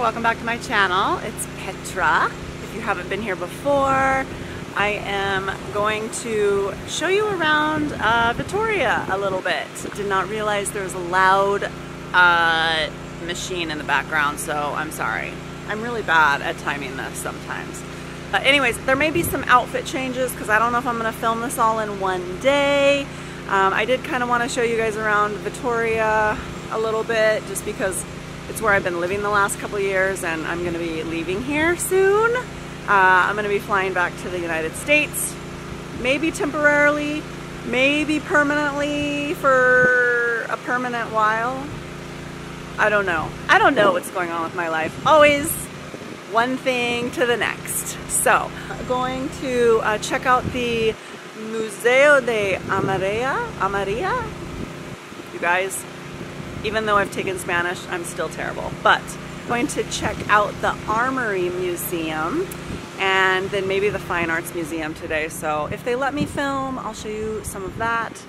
welcome back to my channel. It's Petra. If you haven't been here before, I am going to show you around uh, Victoria a little bit. Did not realize there was a loud uh, machine in the background, so I'm sorry. I'm really bad at timing this sometimes. But anyways, there may be some outfit changes because I don't know if I'm going to film this all in one day. Um, I did kind of want to show you guys around Victoria a little bit just because it's where I've been living the last couple years and I'm going to be leaving here soon. Uh, I'm going to be flying back to the United States, maybe temporarily, maybe permanently for a permanent while. I don't know. I don't know what's going on with my life. Always one thing to the next. So, going to uh, check out the Museo de Amarilla. Amarilla? You guys, even though I've taken Spanish, I'm still terrible. But going to check out the Armory Museum and then maybe the Fine Arts Museum today. So if they let me film, I'll show you some of that.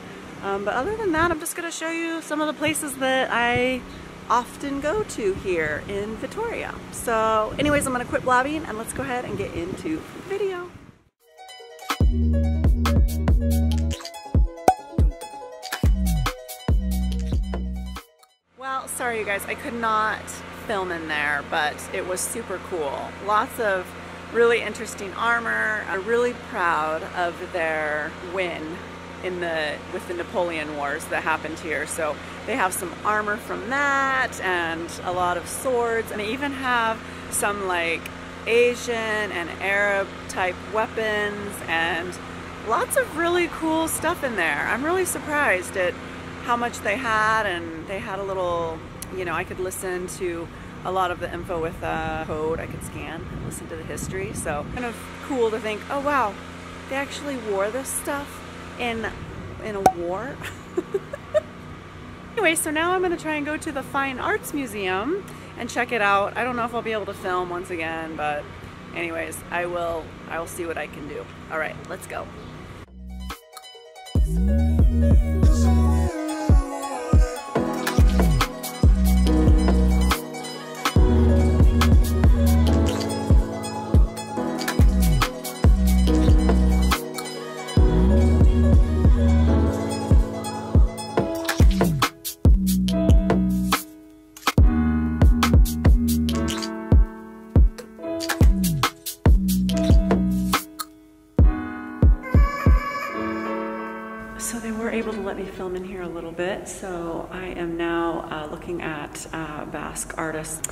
Um, but other than that, I'm just gonna show you some of the places that I often go to here in Victoria. So anyways, I'm gonna quit blabbing and let's go ahead and get into the video. Sorry you guys, I could not film in there, but it was super cool. Lots of really interesting armor. I'm really proud of their win in the with the Napoleon Wars that happened here. So they have some armor from that and a lot of swords and they even have some like Asian and Arab type weapons and lots of really cool stuff in there. I'm really surprised at how much they had and they had a little, you know, I could listen to a lot of the info with a code I could scan and listen to the history. So kind of cool to think, oh wow, they actually wore this stuff in in a war. anyway, so now I'm gonna try and go to the Fine Arts Museum and check it out. I don't know if I'll be able to film once again, but anyways, I will I will see what I can do. All right, let's go. Were able to let me film in here a little bit. So I am now uh, looking at uh, Basque artist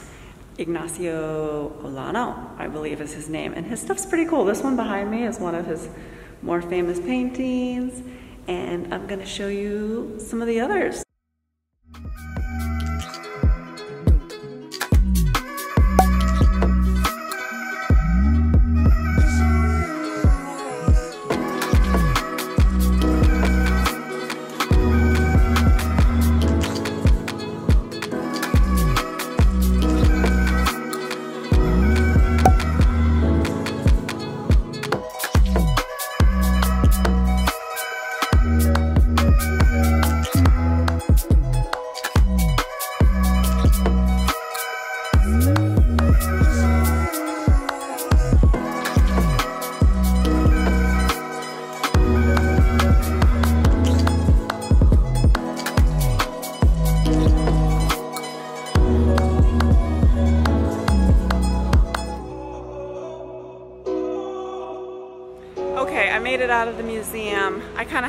Ignacio Olano, I believe is his name. And his stuff's pretty cool. This one behind me is one of his more famous paintings. And I'm gonna show you some of the others.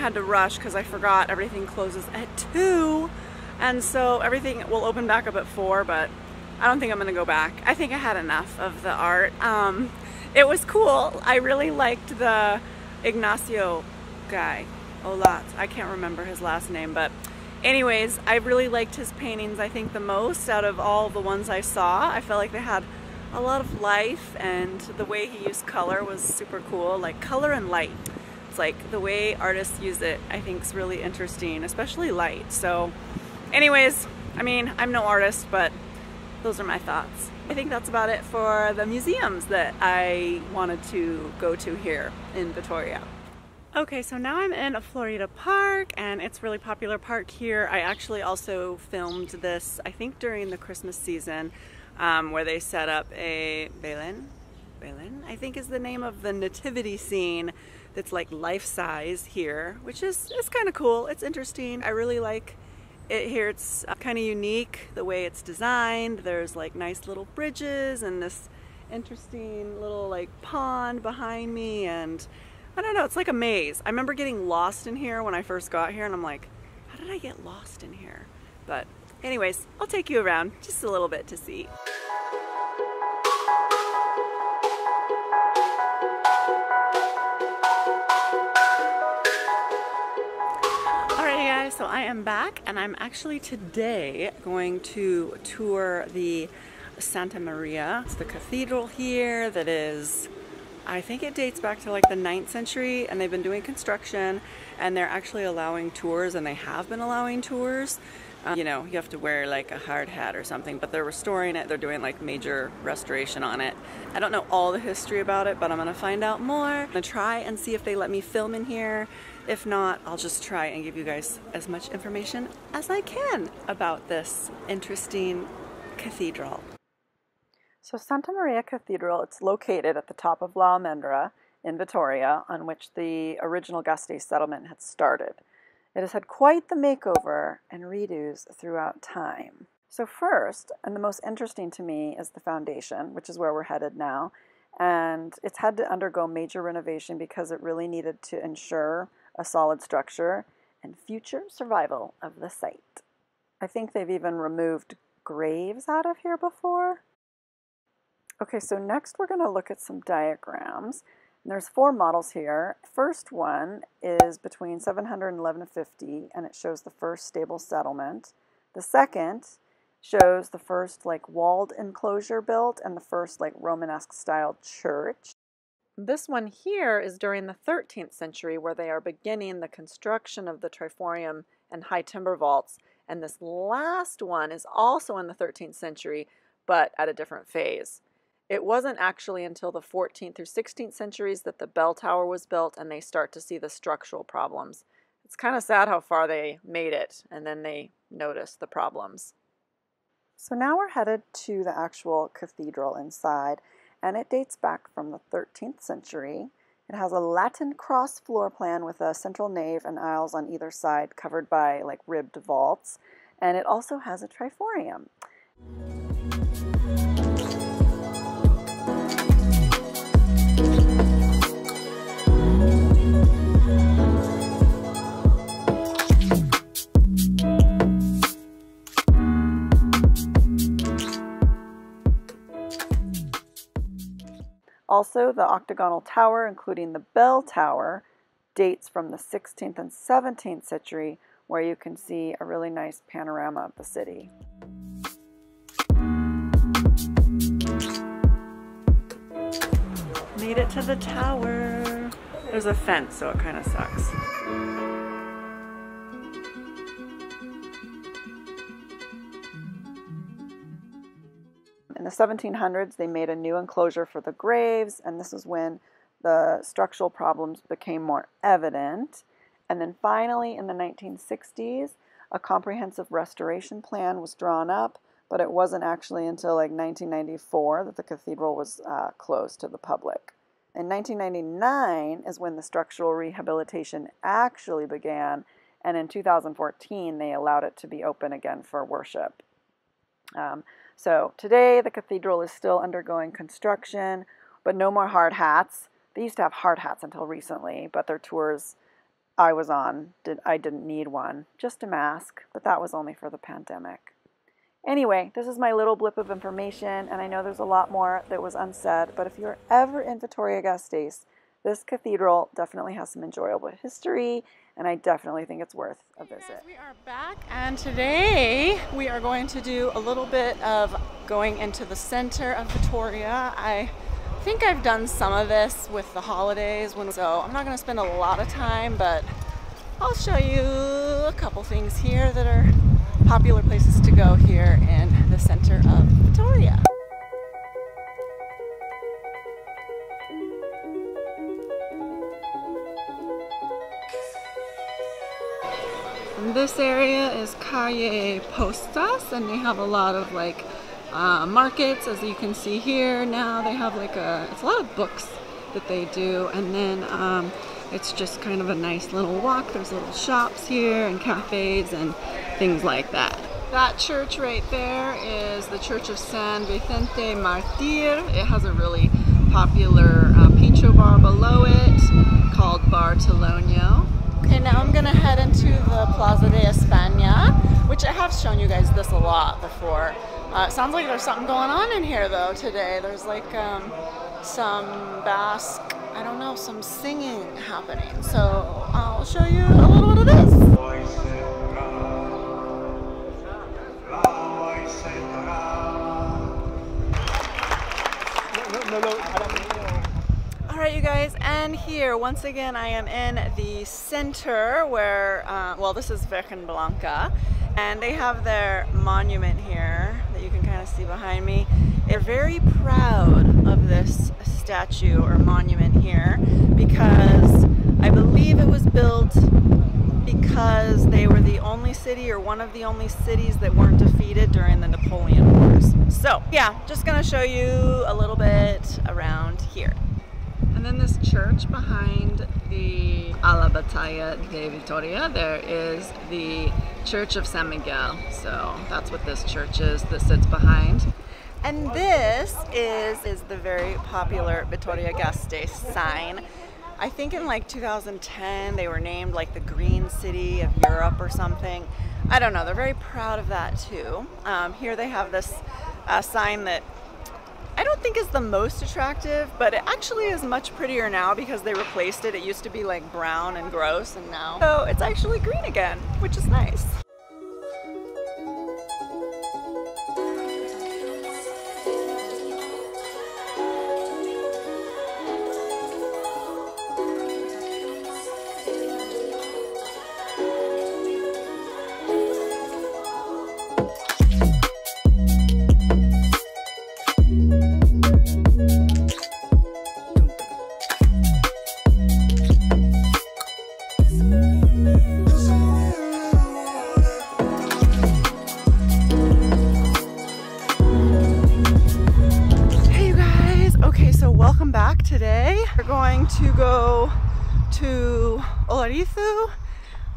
Had to rush because I forgot everything closes at 2. And so everything will open back up at 4, but I don't think I'm to go back. I think I had enough of the art. Um, it was cool. I really liked the Ignacio guy. Olat. I can't remember his last name, but anyways, I really liked his paintings, I think, the most out of all the ones I saw. I felt like they had a lot of life and the way he used color was super cool like color and light like the way artists use it I think is really interesting especially light. So anyways I mean I'm no artist but those are my thoughts. I think that's about it for the museums that I wanted to go to here in Victoria Okay, so now I'm in a Florida park and it's really popular park here. I actually also filmed this, I think during the Christmas season, um, where they set up a Belen, Belen, I think is the name of the nativity scene that's like life-size here, which is, is kind of cool. It's interesting. I really like it here. It's uh, kind of unique the way it's designed. There's like nice little bridges and this interesting little like pond behind me and I don't know, it's like a maze. I remember getting lost in here when I first got here and I'm like, how did I get lost in here? But anyways, I'll take you around just a little bit to see. I am back and I'm actually today going to tour the Santa Maria. It's the cathedral here that is I think it dates back to like the 9th century and they've been doing construction and they're actually allowing tours and they have been allowing tours. Um, you know, you have to wear like a hard hat or something, but they're restoring it. They're doing like major restoration on it. I don't know all the history about it, but I'm gonna find out more. I'm gonna try and see if they let me film in here. If not, I'll just try and give you guys as much information as I can about this interesting cathedral. So Santa Maria Cathedral, it's located at the top of La Almendra in Vitoria, on which the original Gasteiz settlement had started. It has had quite the makeover and redos throughout time. So first, and the most interesting to me, is the foundation, which is where we're headed now. And it's had to undergo major renovation because it really needed to ensure a solid structure and future survival of the site. I think they've even removed graves out of here before. Okay, so next we're going to look at some diagrams. There's four models here. First one is between 711 and 1150, and it shows the first stable settlement. The second shows the first like walled enclosure built and the first like Romanesque style church. This one here is during the 13th century where they are beginning the construction of the triforium and high timber vaults. And this last one is also in the 13th century, but at a different phase. It wasn't actually until the 14th through 16th centuries that the bell tower was built and they start to see the structural problems. It's kind of sad how far they made it and then they noticed the problems. So now we're headed to the actual cathedral inside and it dates back from the 13th century. It has a Latin cross floor plan with a central nave and aisles on either side covered by like ribbed vaults and it also has a triforium. Also, the octagonal tower, including the bell tower, dates from the 16th and 17th century, where you can see a really nice panorama of the city. Made it to the tower. There's a fence, so it kind of sucks. The 1700s, they made a new enclosure for the graves, and this is when the structural problems became more evident. And then finally, in the 1960s, a comprehensive restoration plan was drawn up, but it wasn't actually until like 1994 that the cathedral was uh, closed to the public. In 1999 is when the structural rehabilitation actually began, and in 2014 they allowed it to be open again for worship. Um, so today the cathedral is still undergoing construction, but no more hard hats. They used to have hard hats until recently, but their tours I was on, did, I didn't need one, just a mask, but that was only for the pandemic. Anyway, this is my little blip of information, and I know there's a lot more that was unsaid, but if you're ever in Vitoria Gasteiz, this cathedral definitely has some enjoyable history and I definitely think it's worth a visit. we are back and today we are going to do a little bit of going into the center of Vitoria. I think I've done some of this with the holidays when so I'm not going to spend a lot of time but I'll show you a couple things here that are popular places to go here in the center of Vitoria. This area is Calle Postas and they have a lot of like uh, markets as you can see here now they have like a it's a lot of books that they do and then um, it's just kind of a nice little walk there's little shops here and cafes and things like that that church right there is the Church of San Vicente Martir. It has a really popular uh, pincho bar below it called Bar Toloño. Okay, now I'm gonna head into the Plaza de España, which I have shown you guys this a lot before. Uh, it sounds like there's something going on in here though today. There's like um, some Basque, I don't know, some singing happening. So I'll show you a little bit of this. Alright you guys, and here once again I am in the center where, uh, well this is Virgen Blanca, and they have their monument here that you can kind of see behind me. They're very proud of this statue or monument here because I believe it was built because they were the only city or one of the only cities that weren't defeated during the Napoleon Wars. So yeah, just gonna show you a little bit around here. And then this church behind the A la Batalla de Vitoria, there is the Church of San Miguel. So that's what this church is that sits behind. And this is, is the very popular Vitoria Gasteiz sign. I think in like 2010 they were named like the Green City of Europe or something. I don't know, they're very proud of that too. Um, here they have this uh, sign that I don't think is the most attractive, but it actually is much prettier now because they replaced it. It used to be like brown and gross and now, so it's actually green again, which is nice.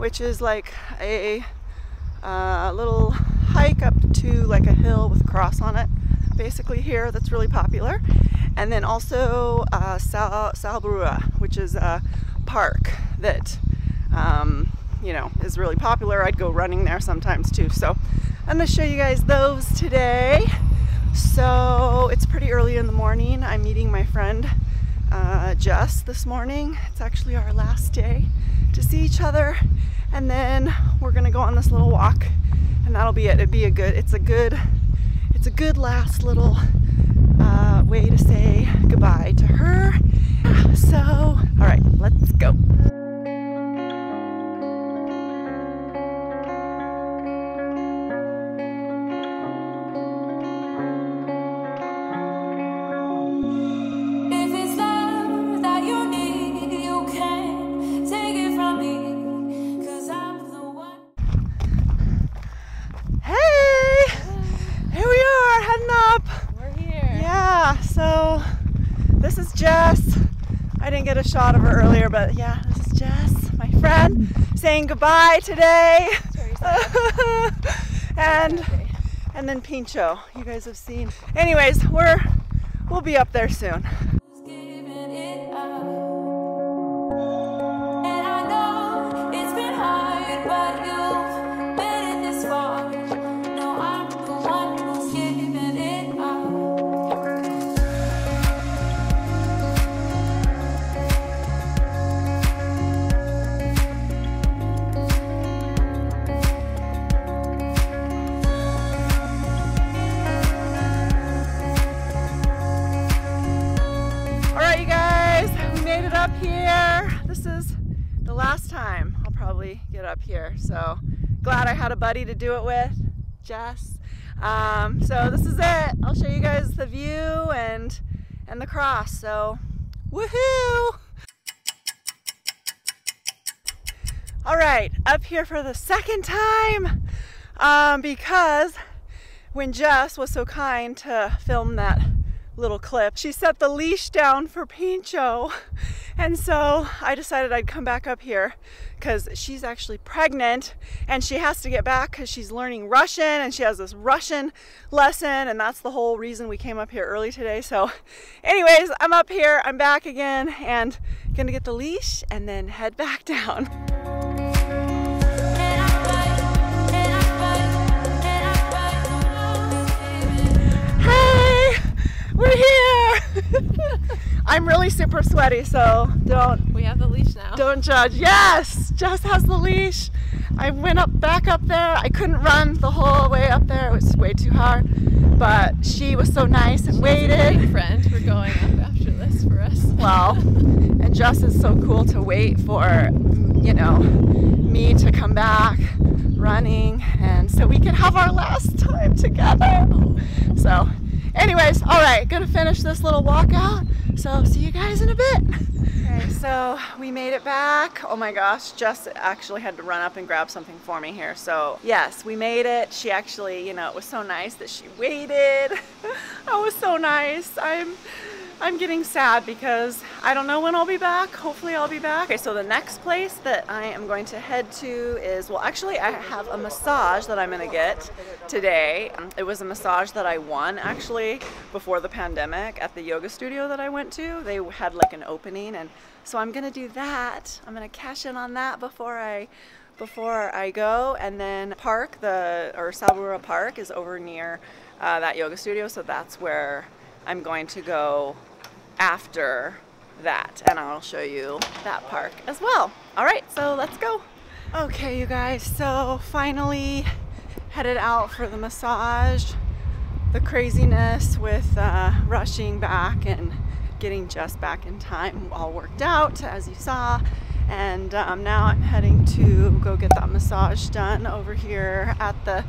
Which is like a uh, little hike up to like a hill with a cross on it, basically here that's really popular. And then also uh, Sal Salburua, which is a park that um, you know is really popular. I'd go running there sometimes too. So I'm gonna show you guys those today. So it's pretty early in the morning. I'm meeting my friend uh, Jess this morning. It's actually our last day to see each other. And then we're gonna go on this little walk and that'll be it. It'd be a good, it's a good, it's a good last little uh, way to say goodbye to her. So, all right, let's go. Shot of her earlier, but yeah, this is Jess, my friend, saying goodbye today. and and then Pincho, you guys have seen. Anyways, we're we'll be up there soon. Buddy to do it with, Jess. Um, so this is it. I'll show you guys the view and and the cross. So woohoo! All right, up here for the second time um, because when Jess was so kind to film that little clip, she set the leash down for Pincho. And so I decided I'd come back up here because she's actually pregnant and she has to get back because she's learning Russian and she has this Russian lesson and that's the whole reason we came up here early today. So anyways, I'm up here, I'm back again and gonna get the leash and then head back down. We're here. I'm really super sweaty, so don't. We have the leash now. Don't judge. Yes, Jess has the leash. I went up back up there. I couldn't run the whole way up there. It was way too hard. But she was so nice and She's waited. Friend for going up after this for us. Well, and Jess is so cool to wait for, you know, me to come back running and so we can have our last time together. Oh. So, anyways, all right, gonna finish this little walkout. So, see you guys in a bit. Okay, so we made it back. Oh my gosh, Jess actually had to run up and grab something for me here. So, yes, we made it. She actually, you know, it was so nice that she waited. that was so nice. I'm I'm getting sad because I don't know when I'll be back. Hopefully I'll be back. Okay, so the next place that I am going to head to is, well actually I have a massage that I'm gonna get today. Um, It was a massage that I won actually before the pandemic at the yoga studio that I went to. They had like an opening and so I'm gonna do that. I'm gonna cash in on that before I before I go and then park the or Salburua Park is over near uh, that yoga studio so that's where I'm going to go after that and I'll show you that park as well. All right, so let's go. Okay, you guys, so finally headed out for the massage. The craziness with uh, rushing back and getting just back in time all worked out as you saw. And um, now I'm heading to go get that massage done over here at the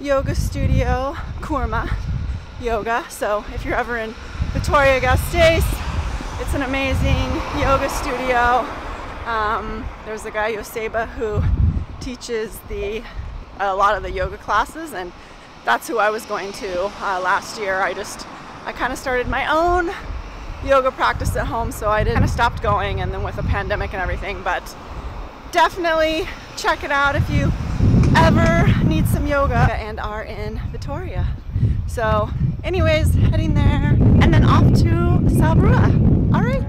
yoga studio, Kurma Yoga. So if you're ever in Victoria Gasteiz, it's an amazing yoga studio. Um, there's a guy Joseba who teaches the a lot of the yoga classes, and that's who I was going to uh, last year. I just I kind of started my own yoga practice at home, so I kind of stopped going, and then with the pandemic and everything. But definitely check it out if you ever need some yoga and are in Victoria. So, anyways, heading there, and then off to Salburua. All right.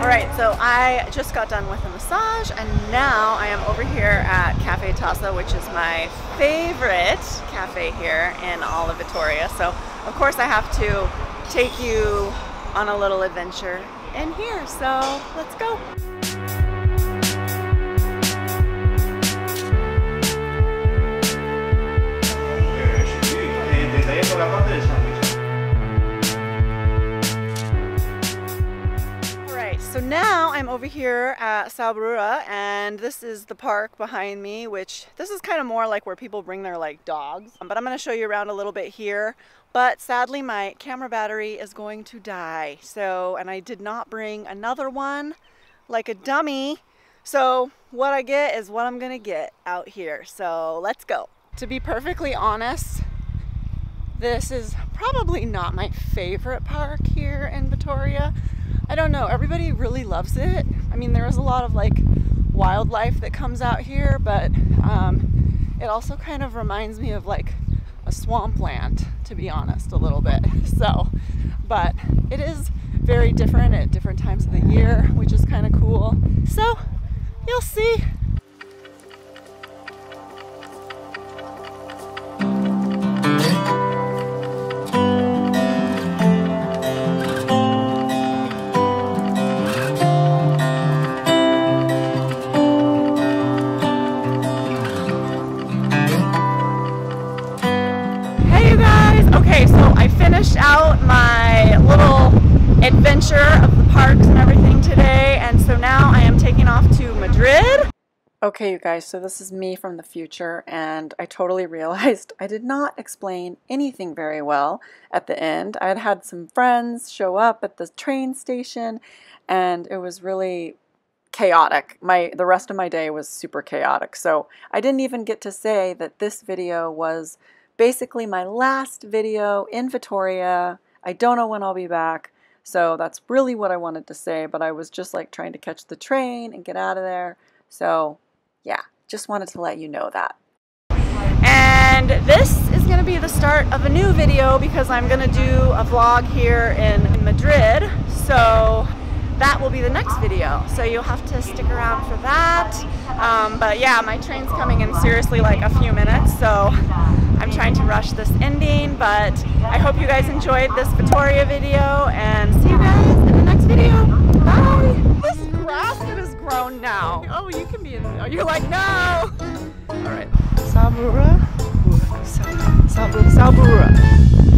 All right, so I just got done with a massage and now I am over here at Cafe Tasa, which is my favorite cafe here in all of Victoria. So of course I have to take you on a little adventure in here. So let's go. La parte del sándwich. All right, so now I'm over here at Salburua, and this is the park behind me, which this is kind of more like where people bring their like dogs. But I'm going to show you around a little bit here. But sadly, my camera battery is going to die. So, and I did not bring another one like a dummy. So what I get is what I'm going to get out here. So let's go. To be perfectly honest, this is probably not my favorite park here in Victoria. I don't know, everybody really loves it. I mean, there is a lot of like wildlife that comes out here, but um, it also kind of reminds me of like a swampland, to be honest, a little bit. So, but it is very different at different times of the year, which is kind of cool. So, you'll see. Of the parks and everything today, and so now I am taking off to Madrid. Okay, you guys, so this is me from the future, and I totally realized I did not explain anything very well at the end. I had had some friends show up at the train station, and it was really chaotic. My the rest of my day was super chaotic. So I didn't even get to say that this video was basically my last video in Vitoria. I don't know when I'll be back. So that's really what I wanted to say, but I was just like trying to catch the train and get out of there. So yeah, just wanted to let you know that. And this is going to be the start of a new video because I'm going to do a vlog here in Madrid. So that will be the next video. So you'll have to stick around for that. Um, but yeah, my train's coming in seriously like a few minutes. So I'm trying to rush this ending. But I hope you guys enjoyed this Vitoria video and see you guys in the next video. Bye. This grass that is grown now. Oh, you can be in. Oh, you're like, no! Alright. Sabura. Sabura. Sabura.